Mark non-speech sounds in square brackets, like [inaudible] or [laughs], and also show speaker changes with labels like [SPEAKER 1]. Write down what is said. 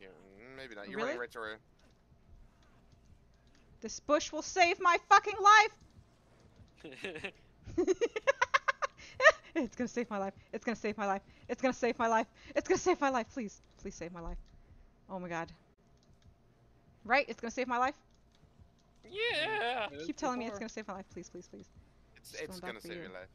[SPEAKER 1] Yeah, maybe not. You're
[SPEAKER 2] Really?
[SPEAKER 1] running right toward.
[SPEAKER 2] This bush will save my fucking life! [laughs] it's gonna save my life. It's gonna save my life. It's gonna save my life. It's gonna save my life. Please. Please save my life. Oh my god. Right? It's gonna save my life?
[SPEAKER 1] Yeah.
[SPEAKER 2] Keep telling me it's gonna save my life. Please, please, please.
[SPEAKER 1] It's, it's gonna save your life.